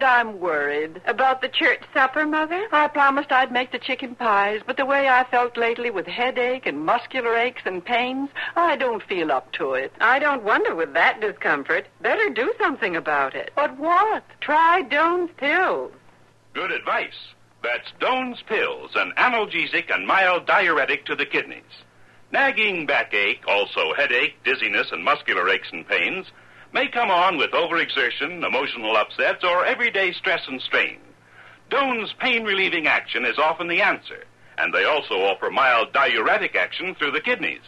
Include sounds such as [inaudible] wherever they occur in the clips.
I'm worried. About the church supper, Mother? I promised I'd make the chicken pies, but the way I felt lately with headache and muscular aches and pains, I don't feel up to it. I don't wonder with that discomfort. Better do something about it. But what? Try Doan's pills. Good advice. That's Doan's Pills, an analgesic and mild diuretic to the kidneys. Nagging backache, also headache, dizziness, and muscular aches and pains may come on with overexertion, emotional upsets, or everyday stress and strain. Doan's pain relieving action is often the answer, and they also offer mild diuretic action through the kidneys.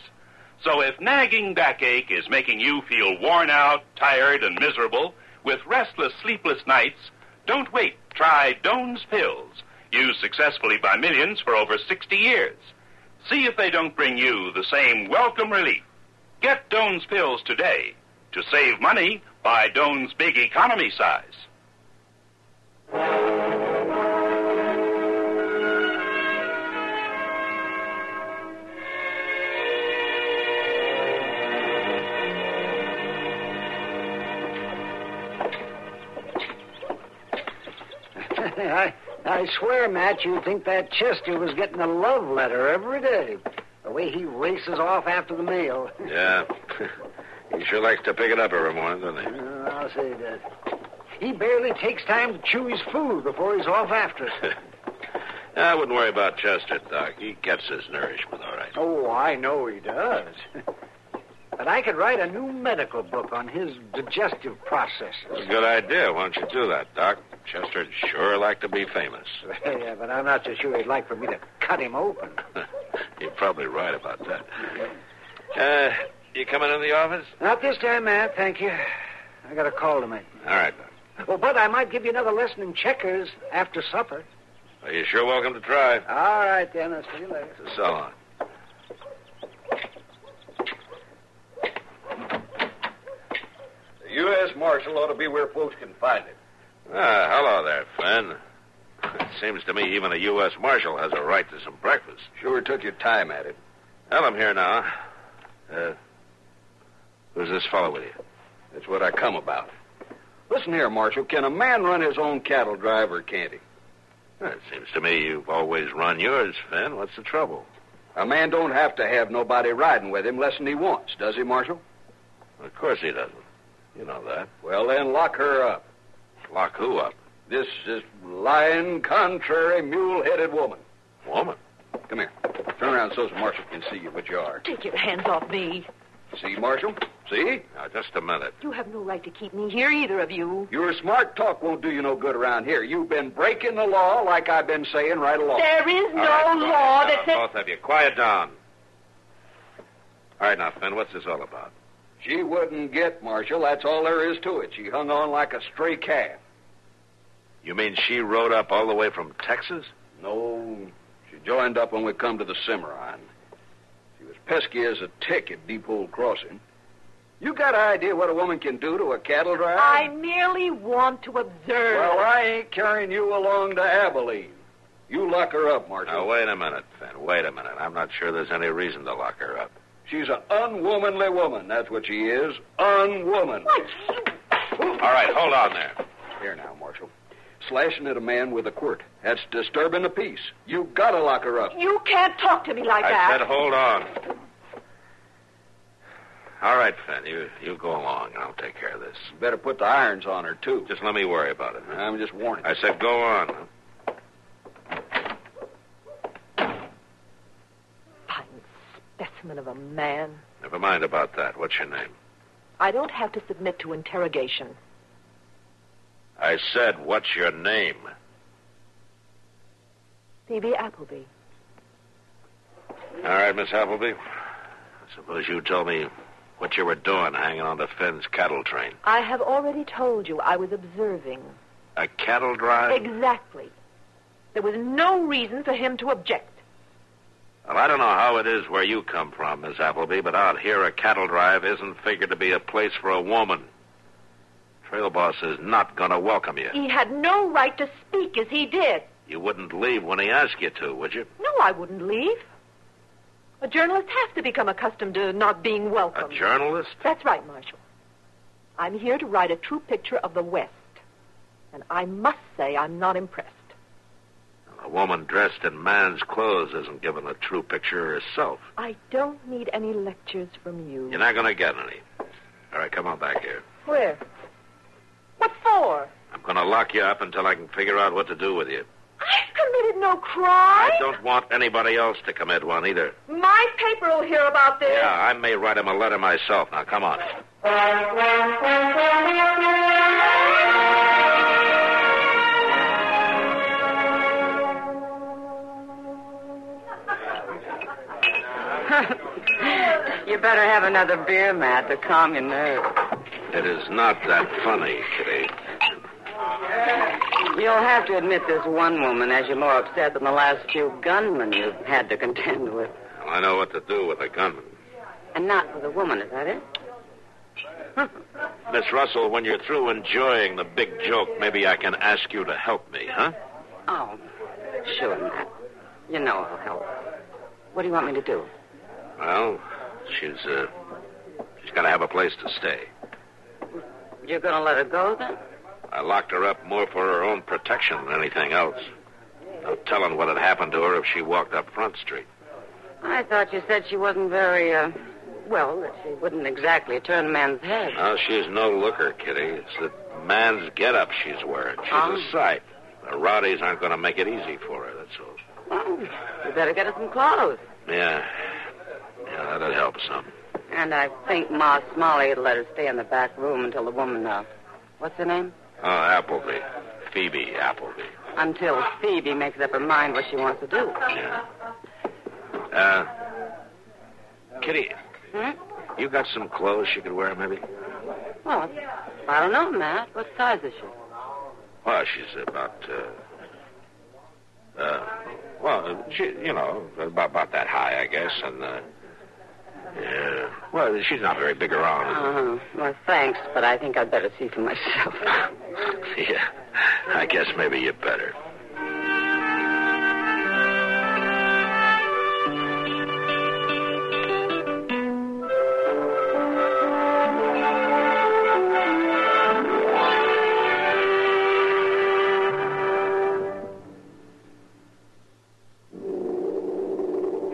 So if nagging backache is making you feel worn out, tired, and miserable, with restless, sleepless nights, don't wait. Try Doan's Pills, used successfully by millions for over 60 years. See if they don't bring you the same welcome relief. Get Doan's Pills today. To save money, buy Doan's Big Economy size. [laughs] I, I swear, Matt, you'd think that Chester was getting a love letter every day. The way he races off after the mail. Yeah. [laughs] he sure likes to pick it up every morning, doesn't he? Uh, I'll say that. He barely takes time to chew his food before he's off after us. [laughs] I wouldn't worry about Chester, Doc. He gets his nourishment all right. oh, I know he does. [laughs] but I could write a new medical book on his digestive processes. It's a good idea. Why don't you do that, Doc? Chester'd sure like to be famous. [laughs] yeah, but I'm not so sure he'd like for me to cut him open. You're probably right about that. Uh, you coming in the office? Not this time, Matt, thank you. I got a call to make. All right, Doc. Well, Bud, I might give you another lesson in checkers after supper. Well, you're sure welcome to try. All right, then. I'll see you later. So long. The U.S. Marshal ought to be where folks can find him. Ah, hello there, Finn. It seems to me even a U.S. Marshal has a right to some breakfast. Sure took your time at it. Well, I'm here now. Uh, who's this fellow with you? That's what I come about. Listen here, Marshal. Can a man run his own cattle drive or can't he? Well, it seems to me you've always run yours, Finn. What's the trouble? A man don't have to have nobody riding with him less than he wants, does he, Marshal? Of course he doesn't. You know that. Well, then lock her up. Lock who up? This is lying, contrary, mule-headed woman. Woman. Come here. Turn around so the Marshal can see you what you are. Take your hands off me. See, Marshal? See? Now, just a minute. You have no right to keep me here, either of you. Your smart talk won't do you no good around here. You've been breaking the law like I've been saying right along. There is All no right, quiet law down, that says. Both of you, quiet down. All right, now, Finn, what's this all about? She wouldn't get, Marshal. That's all there is to it. She hung on like a stray calf. You mean she rode up all the way from Texas? No, she joined up when we come to the Cimarron. She was pesky as a tick at Deep Hole Crossing. You got an idea what a woman can do to a cattle drive? I merely want to observe. Well, I ain't carrying you along to Abilene. You lock her up, Marshal. Now, wait a minute, Finn. Wait a minute. I'm not sure there's any reason to lock her up. She's an unwomanly woman. That's what she is. Unwoman. All right, hold on there. Here now, Marshal. Slashing at a man with a quirt. That's disturbing the peace. You gotta lock her up. You can't talk to me like I that. said hold on. All right, Finn. You you go along. I'll take care of this. You better put the irons on her, too. Just let me worry about it. I'm just warning. I said go on. Fine specimen of a man. Never mind about that. What's your name? I don't have to submit to interrogation. I said, what's your name? Phoebe Appleby. All right, Miss Appleby. I suppose you tell me what you were doing hanging on to Finn's cattle train. I have already told you I was observing. A cattle drive? Exactly. There was no reason for him to object. Well, I don't know how it is where you come from, Miss Appleby, but out here a cattle drive isn't figured to be a place for a woman. Trail boss is not going to welcome you. He had no right to speak as he did. You wouldn't leave when he asked you to, would you? No, I wouldn't leave. A journalist has to become accustomed to not being welcome. A journalist? That's right, Marshal. I'm here to write a true picture of the West. And I must say I'm not impressed. A woman dressed in man's clothes isn't given a true picture herself. I don't need any lectures from you. You're not going to get any. All right, come on back here. Where? What for? I'm going to lock you up until I can figure out what to do with you. I've committed no crime. I don't want anybody else to commit one either. My paper will hear about this. Yeah, I may write him a letter myself. Now, come on. [laughs] You better have another beer, Matt, to calm your nerves. It is not that funny, Kitty. You'll have to admit this one woman has you more upset than the last few gunmen you've had to contend with. Well, I know what to do with a gunman. And not with a woman, is that it? [laughs] Miss Russell, when you're through enjoying the big joke, maybe I can ask you to help me, huh? Oh, sure, Matt. You know I'll help. What do you want me to do? Well, she's, uh, she's got to have a place to stay. You're going to let her go, then? I locked her up more for her own protection than anything else. No telling what had happened to her if she walked up Front Street. I thought you said she wasn't very, uh, well, that she wouldn't exactly turn a man's head. Now, she's no looker, Kitty. It's the man's get-up she's wearing. She's Oh. a sight. The rowdies aren't going to make it easy for her, that's all. Well, you better get her some clothes. Yeah. Yeah, that'd help some. And I think Ma Smalley would let her stay in the back room until the woman, uh, what's her name? Oh, Appleby. Phoebe Appleby. Until Phoebe makes up her mind what she wants to do. Yeah. Uh, Kitty, Hmm? you got some clothes she could wear, maybe? Well, I don't know, Matt. What size is she? Well, she's about, uh, uh, well, she, you know, about, about that high, I guess, and, uh, yeah. Well, she's not very big around. Uh-huh. Well, thanks, but I think I'd better see for myself. [laughs] yeah, I guess maybe you better.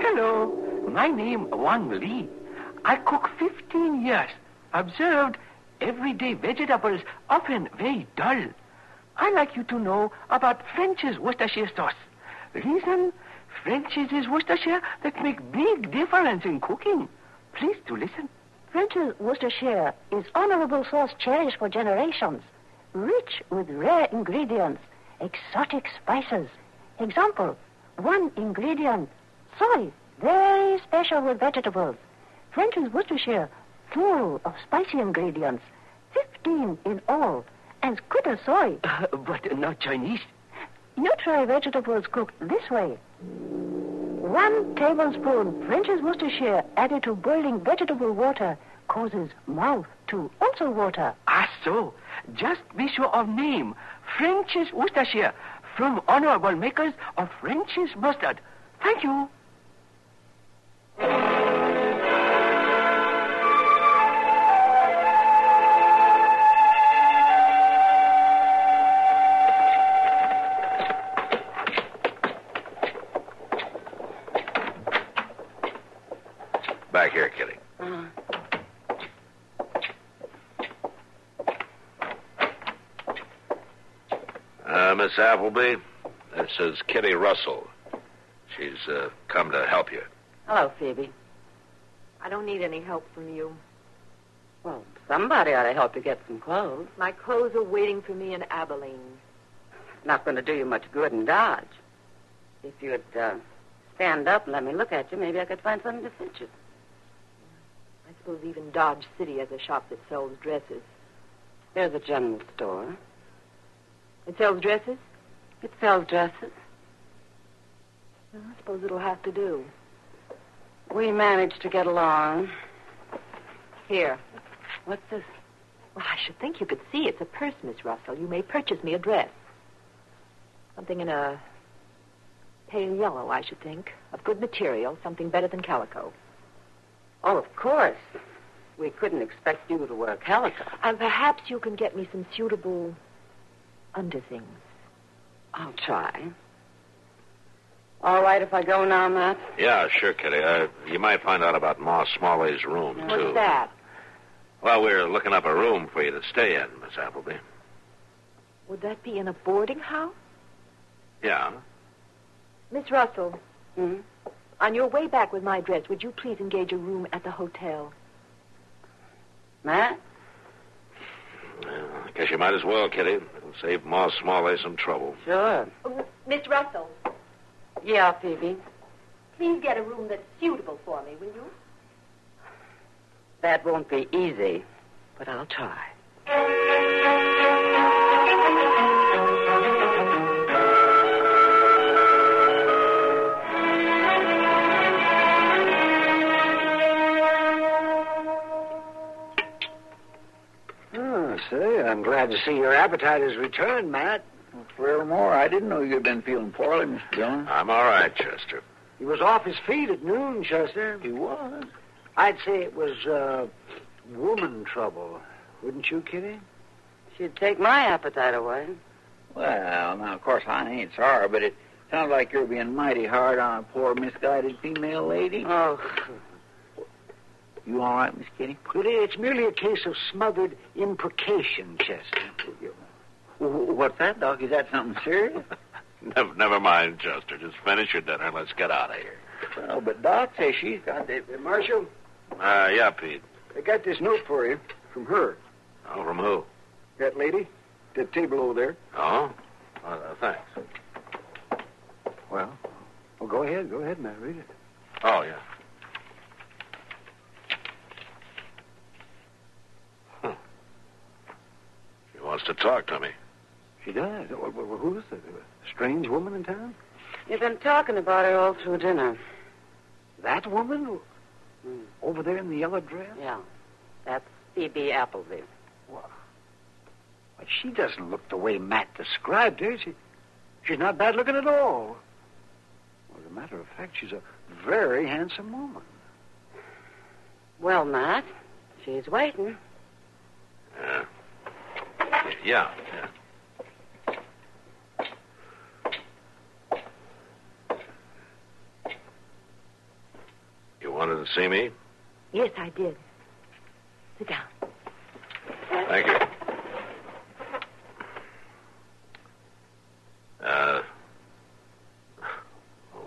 Hello, my name Wang Li. I cook 15 years. Observed everyday vegetables often very dull. I like you to know about French's Worcestershire sauce. Reason, French's is Worcestershire that make big difference in cooking. Please to listen. French's Worcestershire is honorable sauce cherished for generations, rich with rare ingredients, exotic spices. Example, one ingredient, soy, very special with vegetables. French's Worcestershire, full of spicy ingredients, 15 in all, as good as soy. [laughs] but not Chinese. You try vegetables cooked this way. One tablespoon French's Worcestershire added to boiling vegetable water causes mouth to also water. Ah, so. Just be sure of name. French's Worcestershire. From honorable makers of French's mustard. Thank you. Appleby, this is Kitty Russell. She's uh, come to help you. Hello, Phoebe. I don't need any help from you. Well, somebody ought to help you get some clothes. My clothes are waiting for me in Abilene. Not going to do you much good in Dodge. If you'd uh, stand up and let me look at you, maybe I could find something to fit you. I suppose even Dodge City has a shop that sells dresses. There's a general store. It sells dresses? It sells dresses. Well, I suppose it'll have to do. We managed to get along. Here. What's this? Well, I should think you could see. It's a purse, Miss Russell. You may purchase me a dress. Something in a pale yellow, I should think. Of good material, something better than calico. Oh, of course. We couldn't expect you to wear calico. And perhaps you can get me some suitable underthings. I'll try. All right if I go now, Matt? Yeah, sure, Kitty. Uh, you might find out about Ma Smalley's room, What's too. that? Well, we're looking up a room for you to stay in, Miss Appleby. Would that be in a boarding house? Yeah. Miss Russell, Hmm? on your way back with my dress, would you please engage a room at the hotel? Matt? Well, I guess you might as well, Kitty. It'll save Ma Smalley some trouble. Sure. Oh, Miss Russell, Yeah, Phoebe. please get a room that's suitable for me, will you? That won't be easy, but I'll try. I'm glad to see your appetite has returned, Matt. Forevermore, I didn't know you'd been feeling poorly, Mr. Dillon. I'm all right, Chester. He was off his feet at noon, Chester. He was. I'd say it was uh, woman trouble. Wouldn't you, Kitty? She'd take my appetite away. Well, now, of course, I ain't sorry, but it sounds like you're being mighty hard on a poor, misguided female lady. Oh, You all right, Miss Kitty? Kitty, it's merely a case of smothered imprecation, Chester. Wh- What's that, Doc? Is that something serious? [laughs] Never, never mind, Chester. Just finish your dinner and let's get out of here. well, but Doc says she's got the... Uh, Marshal, Uh, yeah, Pete. I got this note for you from her. Oh, from who? That lady, that table over there. Oh? Uh, thanks. Well, well, go ahead, go ahead, Matt. Read it. Oh, yeah. Huh. She wants to talk to me. She does. Well, well, who is it? A strange woman in town? you've been talking about her all through dinner. That woman? Hmm. Over there in the yellow dress? Yeah. That's Phoebe Appleby. Well, she doesn't look the way Matt described her. She, she's not bad looking at all. Well, as a matter of fact, she's a very handsome woman. Well, Matt, she's waiting. Yeah. Yeah. You wanted to see me? Yes, I did. Sit down. Thank you. Uh,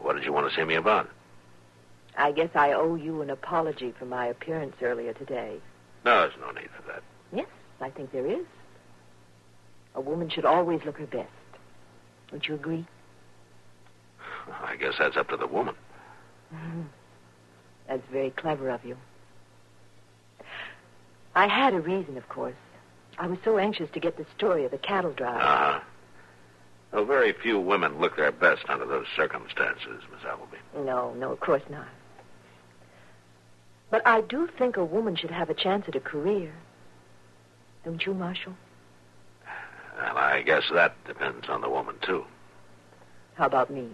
what did you want to see me about? I guess I owe you an apology for my appearance earlier today. No, there's no need for that. Yes, I think there is. A woman should always look her best. Don't you agree? I guess that's up to the woman. That's very clever of you. I had a reason, of course. I was so anxious to get the story of the cattle drive. Uh-huh. Well, very few women look their best under those circumstances, Miss Appleby. No, no, of course not. But I do think a woman should have a chance at a career. Don't you, Marshal? And I guess that depends on the woman, too. How about me?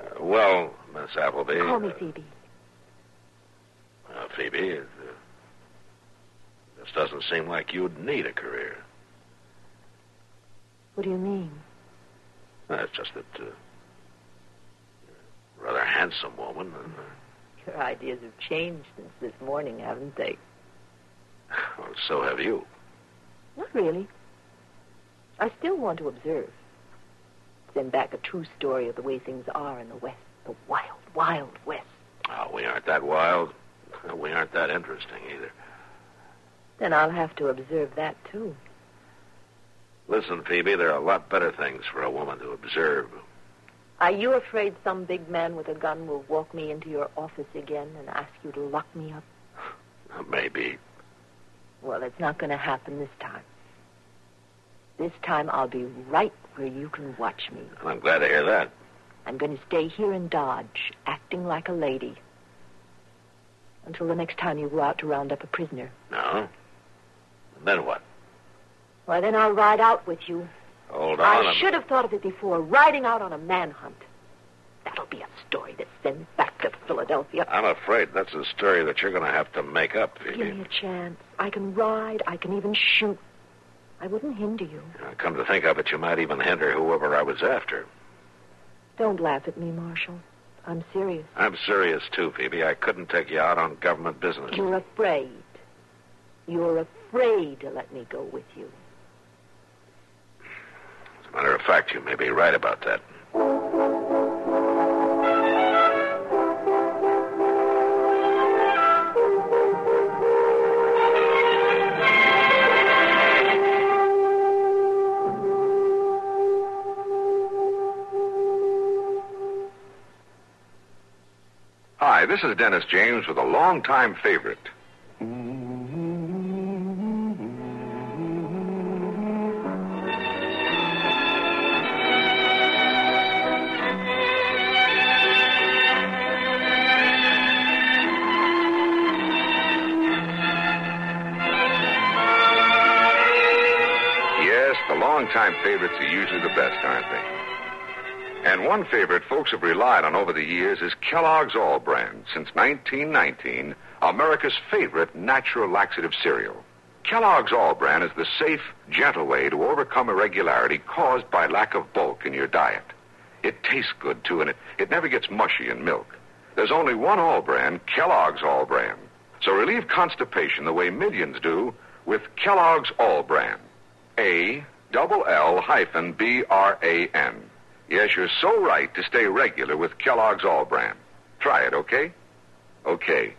Uh, well, Miss Appleby. Call me uh, Phoebe. uh, Phoebe, it, uh, this doesn't seem like you'd need a career. What do you mean? It's just that, uh, you're a rather handsome woman, and uh, Your ideas have changed since this morning, haven't they? [laughs] well, so have you. Not really. I still want to observe. Send back a true story of the way things are in the West. The wild, wild West. Oh, we aren't that wild. [laughs] We aren't that interesting either. Then I'll have to observe that, too. Listen, Phoebe, there are a lot better things for a woman to observe. Are you afraid some big man with a gun will walk me into your office again and ask you to lock me up? Maybe. Well, it's not going to happen this time. This time I'll be right where you can watch me. I'm glad to hear that. I'm going to stay here in Dodge, acting like a lady. Until the next time you go out to round up a prisoner. No? Then what? Why, then I'll ride out with you. Hold on. I should have thought of it before. Riding out on a manhunt. A story that sends back to Philadelphia. I'm afraid that's a story that you're going to have to make up, Give me a chance. I can ride. I can even shoot. I wouldn't hinder you. Uh, Come to think of it, you might even hinder whoever I was after. Don't laugh at me, Marshal. I'm serious. I'm serious, too, Phoebe. I couldn't take you out on government business. You're afraid. You're afraid to let me go with you. As a matter of fact, you may be right about that. This is Dennis James with a longtime favorite. Yes, the longtime favorites are usually the best, aren't they? And one favorite folks have relied on over the years is Kellogg's All-Bran, since 1919, America's favorite natural laxative cereal. Kellogg's All-Bran is the safe, gentle way to overcome irregularity caused by lack of bulk in your diet. It tastes good, too, and it, it never gets mushy in milk. There's only one All-Bran, Kellogg's All-Bran. So relieve constipation the way millions do with Kellogg's All-Bran. A double L hyphen B R A N. Yes, you're so right to stay regular with Kellogg's All-Bran. Try it, okay? Okay.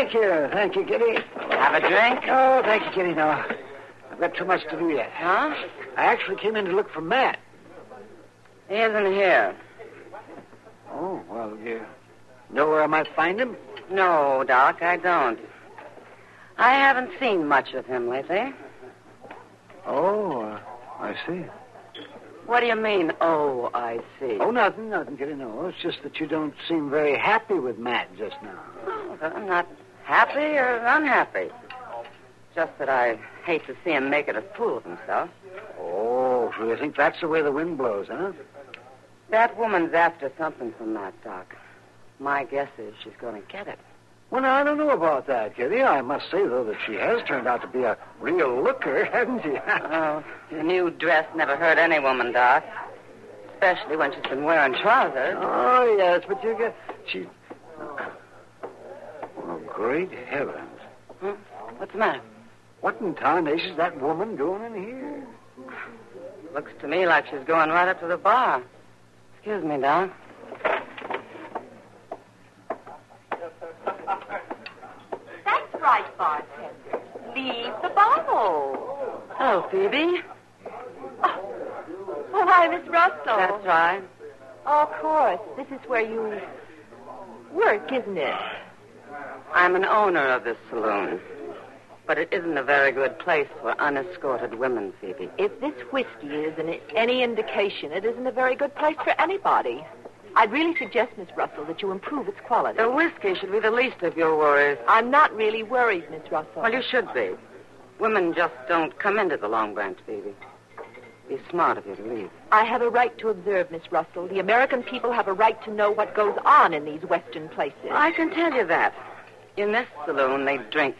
Thank you. Thank you, Kitty. Have a drink? Oh, thank you, Kitty. No, I've got too much to do yet. Huh? I actually came in to look for Matt. He isn't here. Oh, well, you know where I might find him? No, Doc, I don't. I haven't seen much of him lately. Oh, uh, I see. What do you mean, oh, I see? Oh, nothing, nothing, Kitty. No, it's just that you don't seem very happy with Matt just now. Oh, I'm not happy or unhappy. Just that I hate to see him making a fool of himself. Oh, so you think that's the way the wind blows, huh? That woman's after something from that, Doc. My guess is she's going to get it. Well, now, I don't know about that, Kitty. I must say, though, that she has turned out to be a real looker, [laughs] hasn't she? Oh, the new dress never hurt any woman, Doc. Especially when she's been wearing trousers. oh, yes, but you get... She... Oh, great heavens. Hmm? What's the matter? What in tarnation is that woman doing in here? Looks to me like she's going right up to the bar. Excuse me, Doc. That's right, bartender. Leave the bottle. Hello, Phoebe. Oh, hi, Miss Russell. That's right. Oh, of course. This is where you work, isn't it? I'm an owner of this saloon. But it isn't a very good place for unescorted women, Phoebe. If this whiskey is an, any indication, it isn't a very good place for anybody. I'd really suggest, Miss Russell, that you improve its quality. The whiskey should be the least of your worries. I'm not really worried, Miss Russell. Well, you should be. Women just don't come into the Long Branch, Phoebe. Be smart of you to leave. I have a right to observe, Miss Russell. The American people have a right to know what goes on in these Western places. I can tell you that. In this saloon, they drink.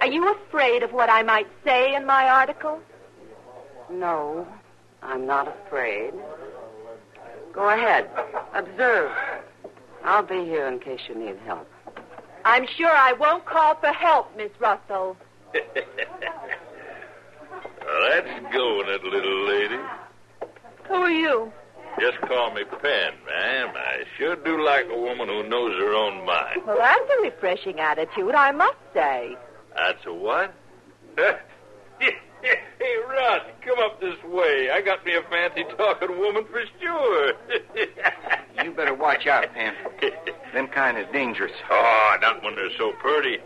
Are you afraid of what I might say in my article? No, I'm not afraid. Go ahead. Observe. I'll be here in case you need help. I'm sure I won't call for help, Miss Russell. [laughs] Let's go, that little lady. Who are you? Just call me Pen, ma'am. I sure do like a woman who knows her own mind. Well, that's a refreshing attitude, I must say. That's a what? [laughs] hey, Rod, come up this way. I got me a fancy talking woman for sure. [laughs] you better watch out, Pen. Them kind is dangerous. [laughs] Oh, not when they're so pretty.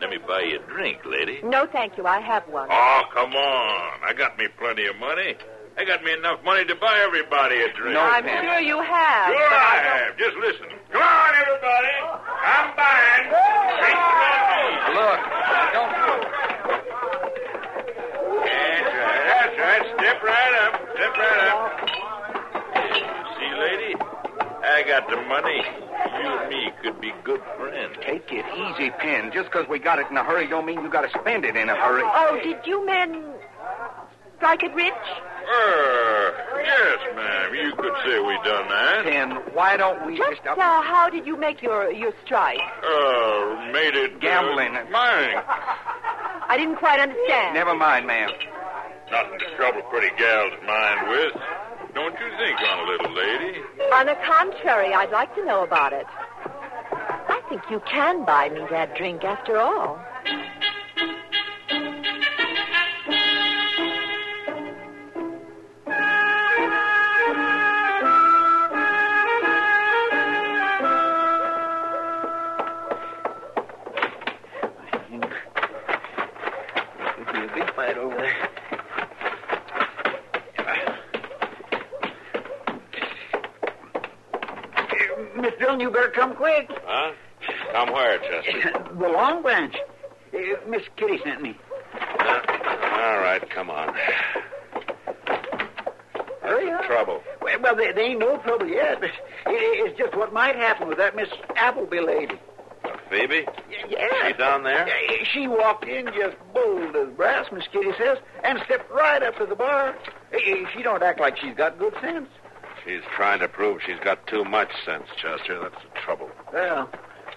Let me buy you a drink, lady. No, thank you. I have one. Oh, come on. I got me plenty of money. I got me enough money to buy everybody a drink. No, I'm Pen. sure you have. Sure but I don't- have. Just listen. Come on, everybody. I'm buying. Drinks on. Look, don't. That's right. That's right. Step right up. Step right up. See, lady? I got the money. You and me could be good friends. Take it easy, Pen. Just 'cause we got it in a hurry don't mean you got to spend it in a hurry. Oh, did you men strike it rich? Uh, yes, ma'am. You could say we done that. Pen, why don't we Just just up... uh, how did you make your, your strike? Uh, made it... uh, Gambling. mine. I didn't quite understand. Never mind, ma'am. Nothing to trouble pretty gals' mind with. Don't you think, on a little lady? On the contrary, I'd like to know about it. I think you can buy me that drink after all. Quick. Huh? Come where, Chester? [laughs] the Long Branch. Uh, Miss Kitty sent me. all right, come on. Hurry up. Trouble. Well, well there, there ain't no trouble yet. It, it's just what might happen with that Miss Appleby lady. Phoebe? Yeah. She down there? She walked in just bold as brass, Miss Kitty says, and stepped right up to the bar. Eh, She don't act like she's got good sense. She's trying to prove she's got too much sense, Chester. That's the trouble. Well,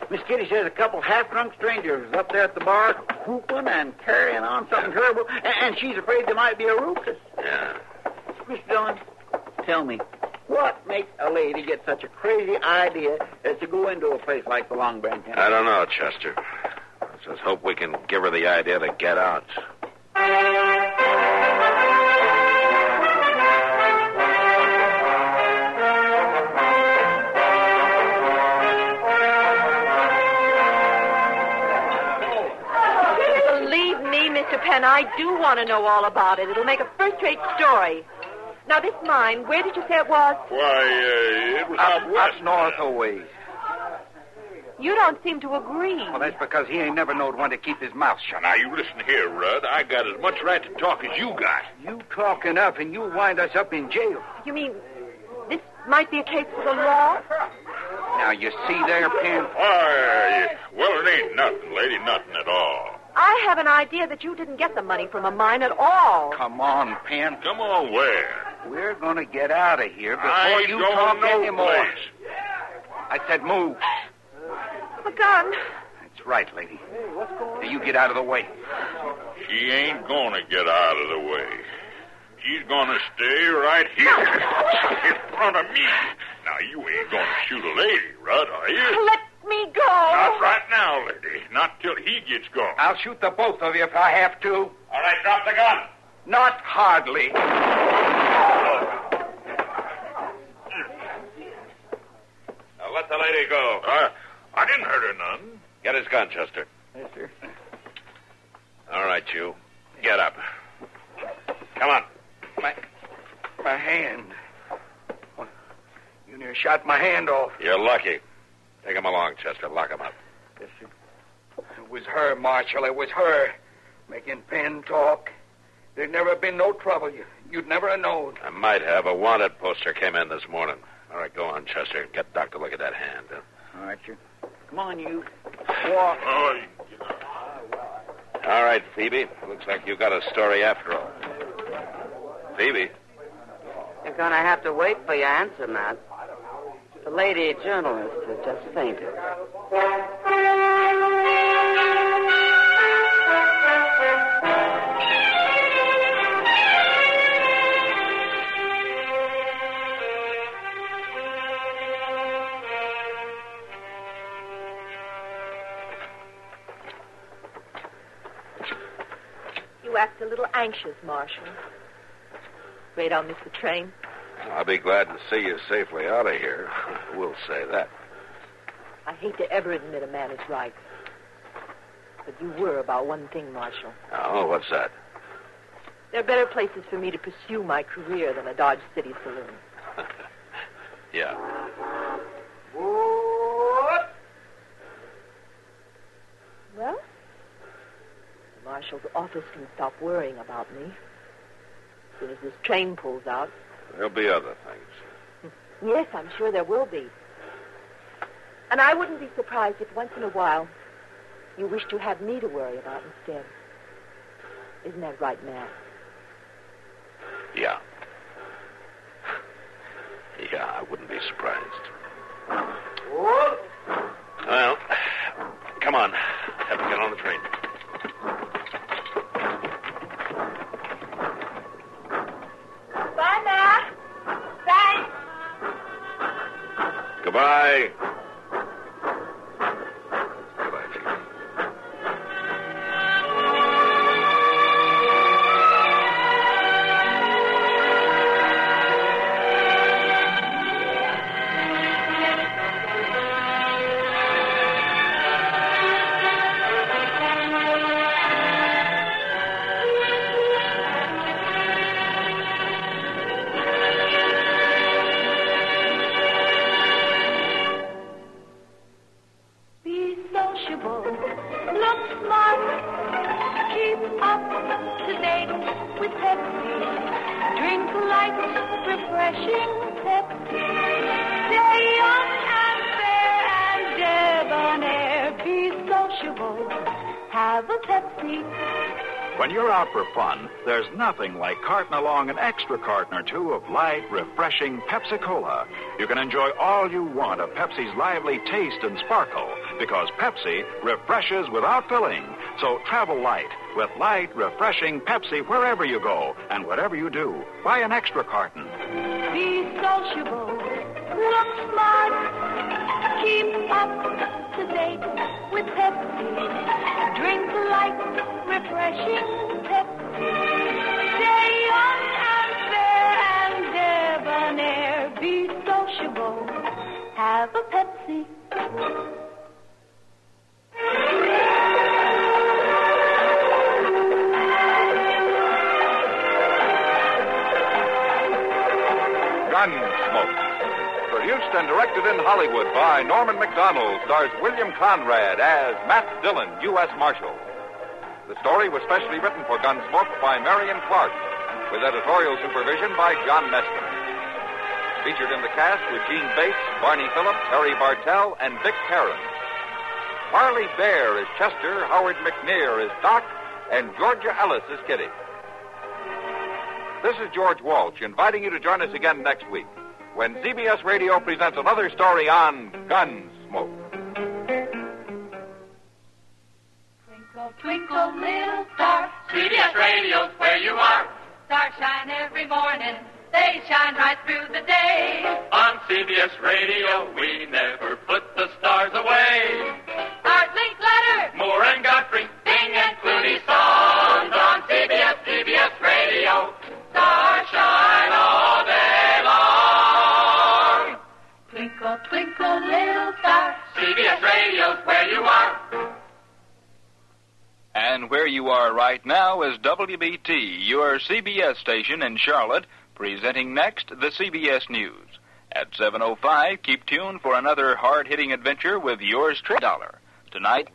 Miss Kitty says a couple half-drunk strangers up there at the bar whooping and carrying on something terrible, and, and she's afraid there might be a ruckus. Yeah. Miss Dillon, tell me, what makes a lady get such a crazy idea as to go into a place like the Long Branch? I don't know, Chester. Let's just hope we can give her the idea to get out. Me, Mr. Pen, I do want to know all about it. It'll make a first-rate story. Now, this mine, where did you say it was? Why, uh, it was Up, out west. up north a ways. You don't seem to agree. Well, that's because he ain't never knowed when to keep his mouth shut. Now, you listen here, Rudd. I got as much right to talk as you got. You talk enough and you wind us up in jail. You mean this might be a case for the law? Now, you see there, Pen? Why, well, it ain't nothing, lady, nothing at all. I have an idea that you didn't get the money from a mine at all. Come on, Pen. Come on, where? We're going to get out of here before I ain't you going talk no anymore. place. I said move. The gun. That's right, lady. Now, you get out of the way. She ain't gonna get out of the way. She's gonna stay right here in front of me. Now, you ain't gonna shoot a lady, Rudd, are you? Let me go. Not right now, lady. Not till he gets gone. I'll shoot the both of you if I have to. All right, drop the gun. Not hardly. Now, let the lady go. Uh, I didn't hurt her none. Get his gun, Chester. Yes, sir. All right, you. Get up. Come on. My, my hand. You near shot my hand off. You're lucky. Take him along, Chester. Lock him up. Yes, sir. It was her, Marshal. It was her. Making Pen talk. There'd never been no trouble. You, You'd never have known. I might have. A wanted poster came in this morning. All right, go on, Chester. Get Doc to look at that hand. Huh? All right, you. Come on, you. Walk. All right, Phoebe. Looks like you got a story after all. Phoebe. You're going to have to wait for your answer, Matt. The lady journalist has just fainted. You act a little anxious, I'll miss the train. I'll be glad to see you safely out of here. [laughs] We'll say that. I hate to ever admit a man is right. But you were about one thing, Marshal. Oh, what's that? There are better places for me to pursue my career than a Dodge City saloon. [laughs] Yeah. What? Well, the Marshal's office can stop worrying about me. As soon as this train pulls out. There'll be other things. Yes, I'm sure there will be. And I wouldn't be surprised if once in a while you wished to have me to worry about instead. Isn't that right, Matt? Yeah. Yeah, I wouldn't be surprised. Well, come on. Have to get on the train. Goodbye. Extra carton or two of light, refreshing Pepsi Cola. You can enjoy all you want of Pepsi's lively taste and sparkle because Pepsi refreshes without filling. So travel light with light, refreshing Pepsi wherever you go and whatever you do. Buy an extra carton. Be sociable, look smart, keep up to date with Pepsi. Drink light, refreshing Pepsi. Have a Pepsi. Gunsmoke. Produced and directed in Hollywood by Norman MacDonnell, stars William Conrad as Matt Dillon, U.S. Marshal. The story was specially written for Gunsmoke by Marian Clark, with editorial supervision by John Meston. Featured in the cast were Jeanne Bates, Barney Phillips, Harry Bartell, and Vic Perrin. Parley Baer is Chester, Howard McNear is Doc, and Georgia Ellis is Kitty. This is George Walsh inviting you to join us again next week when CBS Radio presents another story on Gunsmoke. Twinkle, twinkle, little star. CBS Radio's where you are. Stars shine every morning. They shine right through the day. On CBS Radio, we never put the stars away. Art Linkletter. Moore and Godfrey, Bing and Clooney songs on CBS, CBS Radio. Stars shine all day long. Twinkle, twinkle, little star. CBS Radio's where you are. And where you are right now is WBT, your CBS station in Charlotte, presenting next the CBS News. At 7.05, keep tuned for another hard-hitting adventure with yours, Trey Dollar. Tonight,